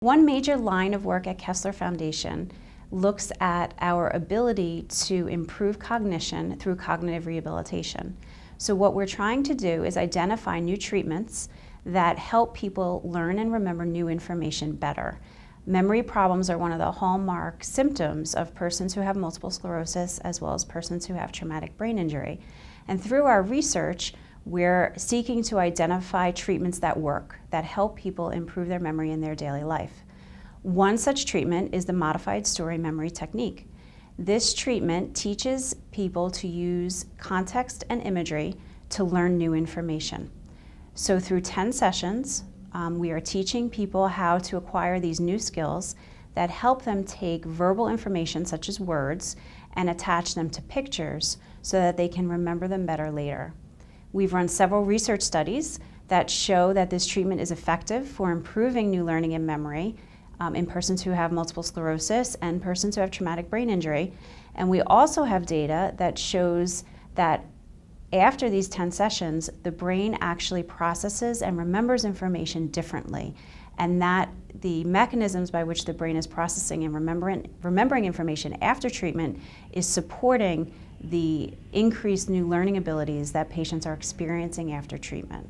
One major line of work at Kessler Foundation looks at our ability to improve cognition through cognitive rehabilitation. So what we're trying to do is identify new treatments that help people learn and remember new information better. Memory problems are one of the hallmark symptoms of persons who have multiple sclerosis as well as persons who have traumatic brain injury. And through our research, we're seeking to identify treatments that work, that help people improve their memory in their daily life. One such treatment is the modified story memory technique. This treatment teaches people to use context and imagery to learn new information. So through 10 sessions, um, we are teaching people how to acquire these new skills that help them take verbal information such as words and attach them to pictures so that they can remember them better later. We've run several research studies that show that this treatment is effective for improving new learning and memory um, in persons who have multiple sclerosis and persons who have traumatic brain injury. And we also have data that shows that after these 10 sessions, the brain actually processes and remembers information differently. And that the mechanisms by which the brain is processing and remembering, remembering information after treatment is supporting the increased new learning abilities that patients are experiencing after treatment.